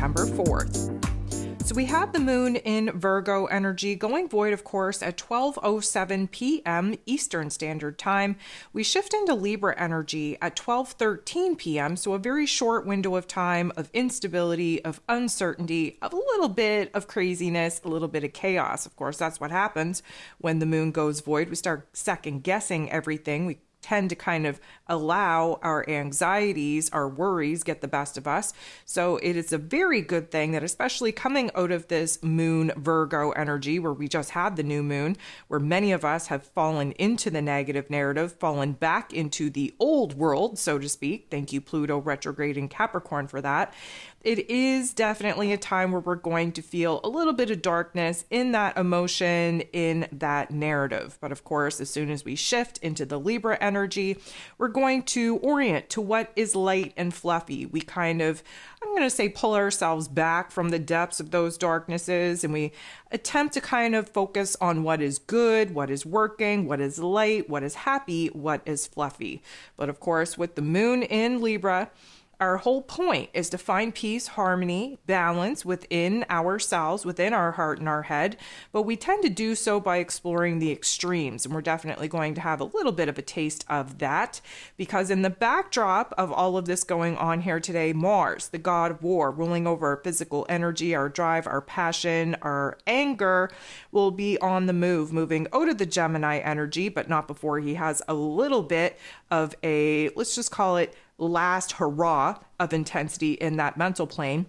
September 4th. So we have the moon in Virgo energy going void, of course, at 12:07 p.m. Eastern Standard Time. We shift into Libra energy at 12:13 p.m., so a very short window of time of instability, of uncertainty, of a little bit of craziness, a little bit of chaos. Of course, that's what happens when the moon goes void. We start second guessing everything. We tend to kind of allow our anxieties, our worries get the best of us. So it is a very good thing that, especially coming out of this moon Virgo energy, where we just had the new moon, where many of us have fallen into the negative narrative, fallen back into the old world, so to speak. Thank you, Pluto retrograde in Capricorn, for that it is definitely a time where we're going to feel a little bit of darkness in that emotion, in that narrative. But of course, as soon as we shift into the Libra energy, we're going to orient to what is light and fluffy. We kind of, I'm going to say, pull ourselves back from the depths of those darknesses and we attempt to kind of focus on what is good, what is working, what is light, what is happy, what is fluffy. But of course, with the moon in Libra, our whole point is to find peace, harmony, balance within ourselves, within our heart and our head. But we tend to do so by exploring the extremes. And we're definitely going to have a little bit of a taste of that because, in the backdrop of all of this going on here today, Mars, the god of war, ruling over our physical energy, our drive, our passion, our anger, will be on the move, moving out of the Gemini energy, but not before he has a little bit of a, let's just call it, last hurrah of intensity in that mental plane.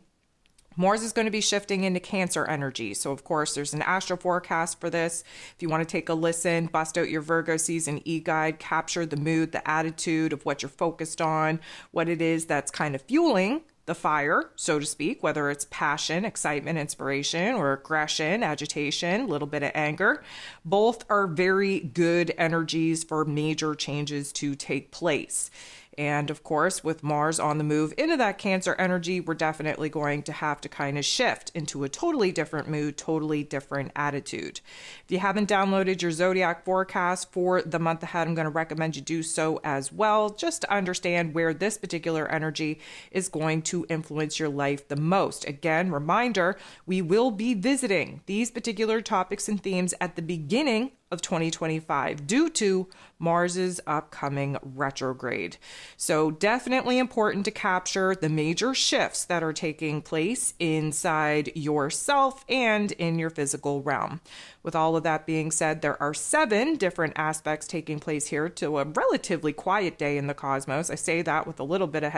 Mars is going to be shifting into Cancer energy. So, of course, there's an astro forecast for this. If you want to take a listen, bust out your Virgo season e guide, capture the mood, the attitude of what you're focused on, what it is that's kind of fueling the fire, so to speak, whether it's passion, excitement, inspiration, or aggression, agitation, a little bit of anger. Both are very good energies for major changes to take place. And of course, with Mars on the move into that Cancer energy, we're definitely going to have to kind of shift into a totally different mood, totally different attitude. If you haven't downloaded your zodiac forecast for the month ahead, I'm going to recommend you do so as well, just to understand where this particular energy is going to influence your life the most. Again, reminder we will be visiting these particular topics and themes at the beginning of 2025 due to Mars's upcoming retrograde. So, definitely important to capture the major shifts that are taking place inside yourself and in your physical realm. With all of that being said, there are seven different aspects taking place here to a relatively quiet day in the cosmos. I say that with a little bit of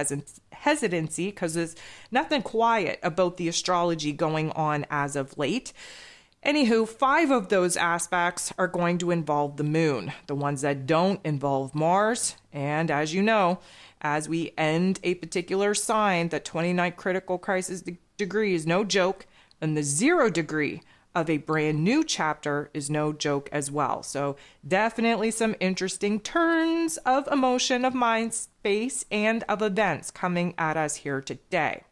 hesitancy because there's nothing quiet about the astrology going on as of late. Anywho, five of those aspects are going to involve the moon. The ones that don't involve Mars, and as you know, as we end a particular sign, the 29 critical crisis de- degree is no joke, and the zero degree of a brand new chapter is no joke as well. So, definitely some interesting turns of emotion, of mind space, and of events coming at us here today.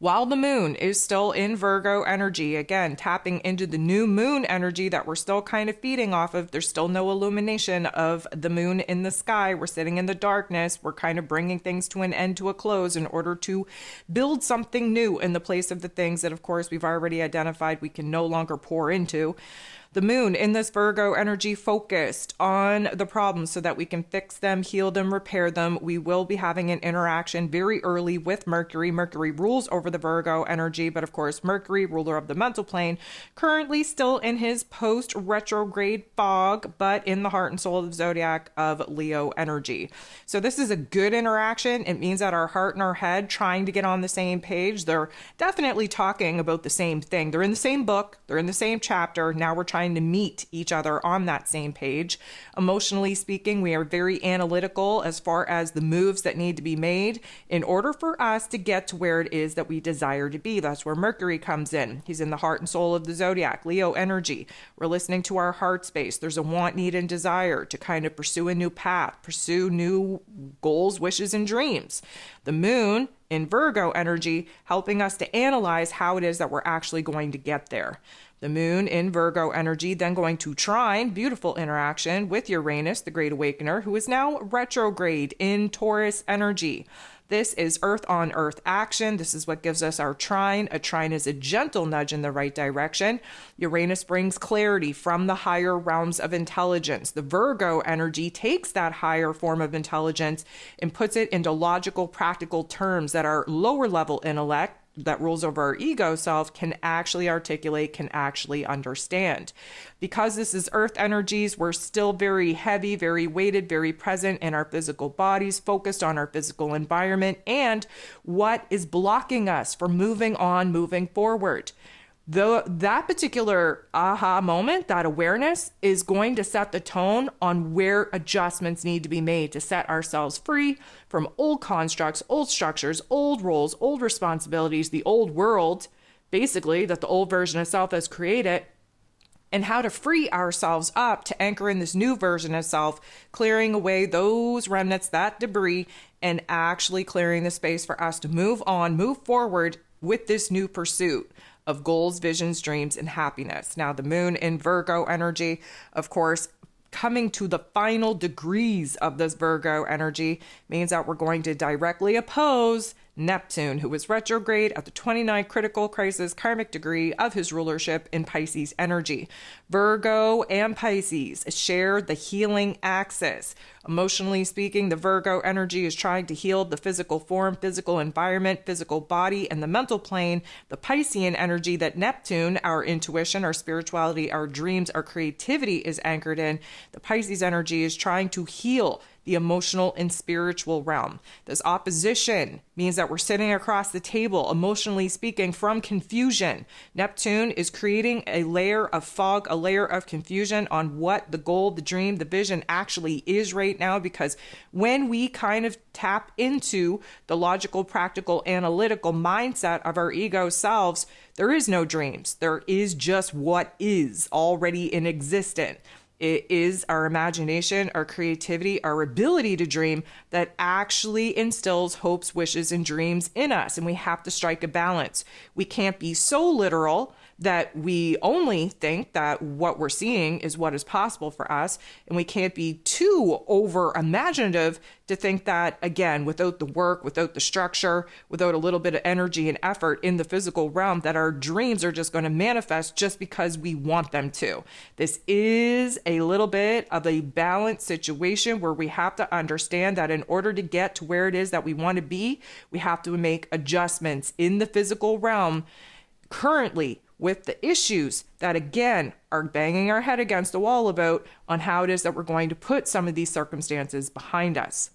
While the moon is still in Virgo energy, again, tapping into the new moon energy that we're still kind of feeding off of, there's still no illumination of the moon in the sky. We're sitting in the darkness. We're kind of bringing things to an end, to a close, in order to build something new in the place of the things that, of course, we've already identified we can no longer pour into the moon in this Virgo energy focused on the problems so that we can fix them, heal them, repair them. We will be having an interaction very early with Mercury. Mercury rules over the Virgo energy, but of course, Mercury, ruler of the mental plane, currently still in his post retrograde fog, but in the heart and soul of zodiac of Leo energy. So, this is a good interaction. It means that our heart and our head trying to get on the same page. They're definitely talking about the same thing. They're in the same book, they're in the same chapter. Now we're trying trying to meet each other on that same page. Emotionally speaking, we are very analytical as far as the moves that need to be made in order for us to get to where it is that we desire to be. That's where Mercury comes in. He's in the heart and soul of the zodiac, Leo energy. We're listening to our heart space. There's a want, need, and desire to kind of pursue a new path, pursue new goals, wishes, and dreams. The moon in Virgo energy, helping us to analyze how it is that we're actually going to get there. The moon in Virgo energy then going to trine, beautiful interaction with Uranus, the great awakener, who is now retrograde in Taurus energy. This is earth on earth action. This is what gives us our trine. A trine is a gentle nudge in the right direction. Uranus brings clarity from the higher realms of intelligence. The Virgo energy takes that higher form of intelligence and puts it into logical, practical terms that are lower level intellect that rules over our ego self can actually articulate, can actually understand. Because this is earth energies, we're still very heavy, very weighted, very present in our physical bodies, focused on our physical environment and what is blocking us from moving on, moving forward the that particular aha moment, that awareness is going to set the tone on where adjustments need to be made to set ourselves free from old constructs, old structures, old roles, old responsibilities, the old world, basically that the old version of self has created and how to free ourselves up to anchor in this new version of self, clearing away those remnants, that debris, and actually clearing the space for us to move on, move forward with this new pursuit of goals, visions, dreams, and happiness. Now, the moon in Virgo energy, of course, coming to the final degrees of this Virgo energy means that we're going to directly oppose Neptune, who was retrograde at the 29 critical crisis karmic degree of his rulership in Pisces energy. Virgo and Pisces share the healing axis. Emotionally speaking, the Virgo energy is trying to heal the physical form, physical environment, physical body, and the mental plane. The Piscean energy that Neptune, our intuition, our spirituality, our dreams, our creativity is anchored in, the Pisces energy is trying to heal the emotional and spiritual realm. This opposition means that we're sitting across the table, emotionally speaking, from confusion. Neptune is creating a layer of fog, a layer of confusion on what the goal, the dream, the vision actually is right now. Because when we kind of tap into the logical, practical, analytical mindset of our ego selves, there is no dreams. There is just what is already in existence. It is our imagination, our creativity, our ability to dream that actually instills hopes, wishes, and dreams in us. And we have to strike a balance. We can't be so literal that we only think that what we're seeing is what is possible for us. And we can't be too over imaginative to think that, again, without the work, without the structure, without a little bit of energy and effort in the physical realm, that our dreams are just going to manifest just because we want them to. This is a little bit of a balanced situation where we have to understand that in order to get to where it is that we want to be, we have to make adjustments in the physical realm currently with the issues that again are banging our head against the wall about on how it is that we're going to put some of these circumstances behind us.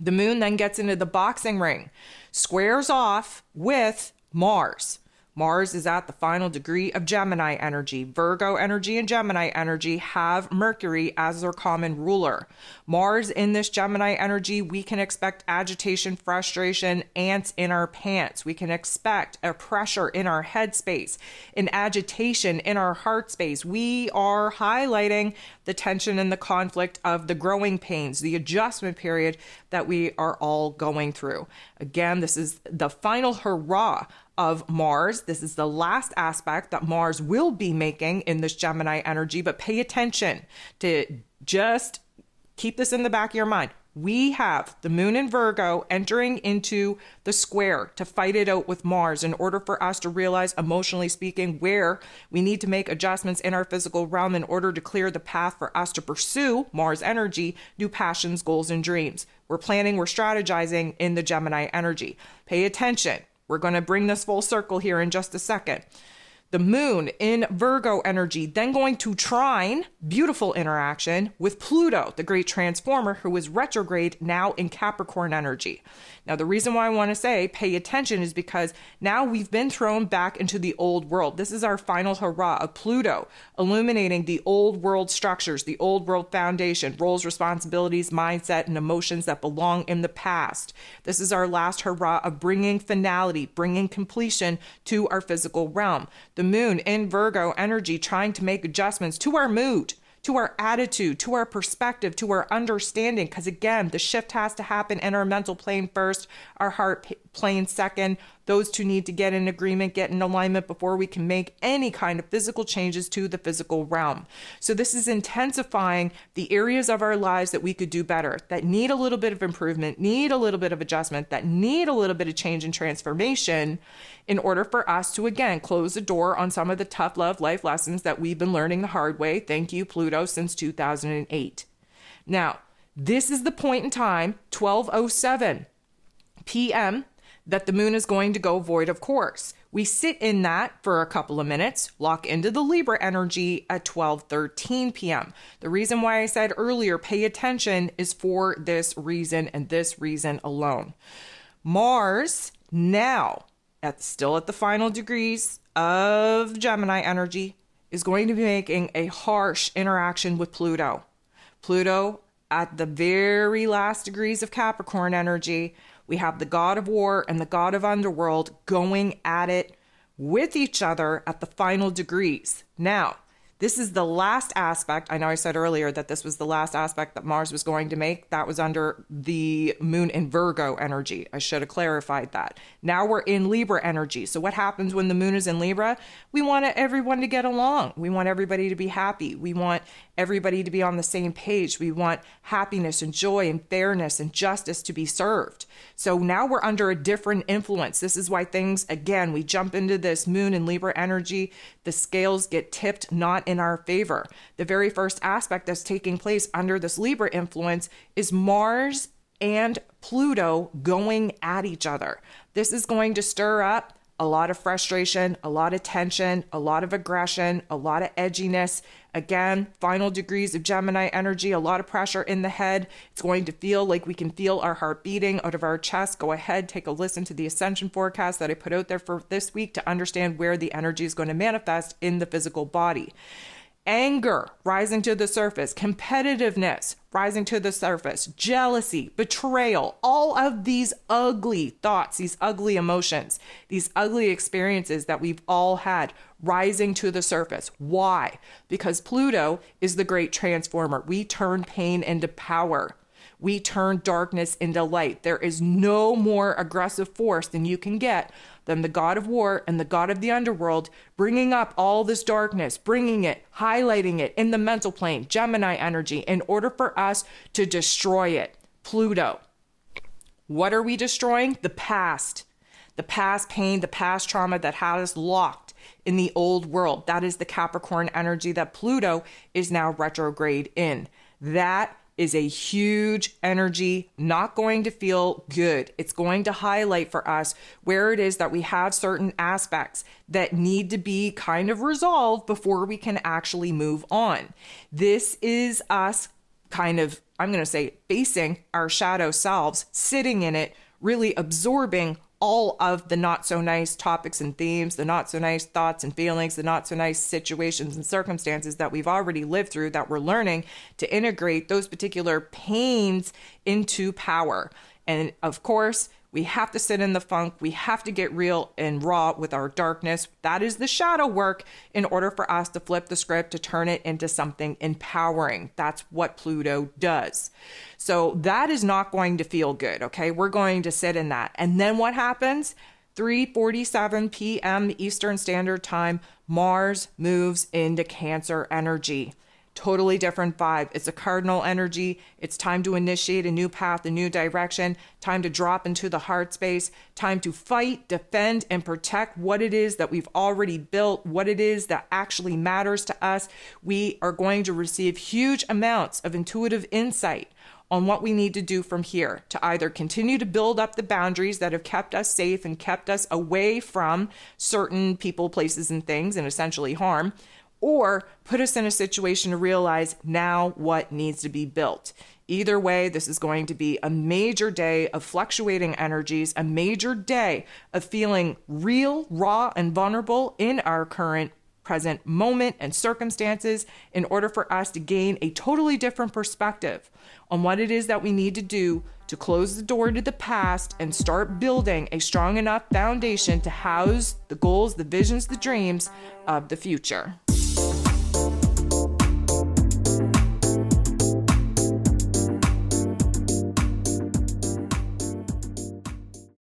The moon then gets into the boxing ring, squares off with Mars. Mars is at the final degree of Gemini energy. Virgo energy and Gemini energy have Mercury as their common ruler. Mars in this Gemini energy, we can expect agitation, frustration, ants in our pants. We can expect a pressure in our headspace, an agitation in our heart space. We are highlighting the tension and the conflict of the growing pains, the adjustment period that we are all going through. Again, this is the final hurrah of Mars. This is the last aspect that Mars will be making in this Gemini energy, but pay attention to just keep this in the back of your mind. We have the moon in Virgo entering into the square to fight it out with Mars in order for us to realize, emotionally speaking, where we need to make adjustments in our physical realm in order to clear the path for us to pursue Mars energy, new passions, goals, and dreams. We're planning, we're strategizing in the Gemini energy. Pay attention. We're going to bring this full circle here in just a second. The moon in Virgo energy, then going to trine, beautiful interaction with Pluto, the great transformer, who is retrograde now in Capricorn energy. Now, the reason why I want to say pay attention is because now we've been thrown back into the old world. This is our final hurrah of Pluto, illuminating the old world structures, the old world foundation, roles, responsibilities, mindset, and emotions that belong in the past. This is our last hurrah of bringing finality, bringing completion to our physical realm. The moon in Virgo energy trying to make adjustments to our mood to our attitude, to our perspective, to our understanding. Because again, the shift has to happen in our mental plane first, our heart plane second. Those two need to get in agreement, get in alignment before we can make any kind of physical changes to the physical realm. So, this is intensifying the areas of our lives that we could do better, that need a little bit of improvement, need a little bit of adjustment, that need a little bit of change and transformation in order for us to, again, close the door on some of the tough love life lessons that we've been learning the hard way. Thank you, Pluto, since 2008. Now, this is the point in time, 1207 p.m., that the moon is going to go void of course. We sit in that for a couple of minutes, lock into the Libra energy at 12:13 p.m. The reason why I said earlier pay attention is for this reason and this reason alone. Mars now at still at the final degrees of Gemini energy is going to be making a harsh interaction with Pluto. Pluto at the very last degrees of Capricorn energy we have the god of war and the god of underworld going at it with each other at the final degrees. Now, this is the last aspect. I know I said earlier that this was the last aspect that Mars was going to make. That was under the moon in Virgo energy. I should have clarified that. Now we're in Libra energy. So, what happens when the moon is in Libra? We want everyone to get along. We want everybody to be happy. We want everybody to be on the same page. We want happiness and joy and fairness and justice to be served. So now we're under a different influence. This is why things, again, we jump into this moon and Libra energy, the scales get tipped not in our favor. The very first aspect that's taking place under this Libra influence is Mars and Pluto going at each other. This is going to stir up a lot of frustration, a lot of tension, a lot of aggression, a lot of edginess. Again, final degrees of Gemini energy, a lot of pressure in the head. It's going to feel like we can feel our heart beating out of our chest. Go ahead, take a listen to the ascension forecast that I put out there for this week to understand where the energy is going to manifest in the physical body anger rising to the surface, competitiveness rising to the surface, jealousy, betrayal, all of these ugly thoughts, these ugly emotions, these ugly experiences that we've all had rising to the surface. Why? Because Pluto is the great transformer. We turn pain into power. We turn darkness into light. There is no more aggressive force than you can get than the god of war and the god of the underworld, bringing up all this darkness, bringing it, highlighting it in the mental plane, Gemini energy, in order for us to destroy it. Pluto. What are we destroying? The past. The past pain, the past trauma that had us locked in the old world. That is the Capricorn energy that Pluto is now retrograde in. That is a huge energy, not going to feel good. It's going to highlight for us where it is that we have certain aspects that need to be kind of resolved before we can actually move on. This is us kind of, I'm going to say, facing our shadow selves, sitting in it, really absorbing all of the not so nice topics and themes, the not so nice thoughts and feelings, the not so nice situations and circumstances that we've already lived through that we're learning to integrate those particular pains into power. And of course, we have to sit in the funk. We have to get real and raw with our darkness. That is the shadow work in order for us to flip the script to turn it into something empowering. That's what Pluto does. So that is not going to feel good, okay? We're going to sit in that. And then what happens? 3:47 p.m. Eastern Standard Time, Mars moves into Cancer energy totally different vibe. It's a cardinal energy. It's time to initiate a new path, a new direction, time to drop into the heart space, time to fight, defend, and protect what it is that we've already built, what it is that actually matters to us. We are going to receive huge amounts of intuitive insight on what we need to do from here to either continue to build up the boundaries that have kept us safe and kept us away from certain people, places, and things and essentially harm or put us in a situation to realize now what needs to be built. Either way, this is going to be a major day of fluctuating energies, a major day of feeling real, raw, and vulnerable in our current present moment and circumstances in order for us to gain a totally different perspective on what it is that we need to do to close the door to the past and start building a strong enough foundation to house the goals, the visions, the dreams of the future.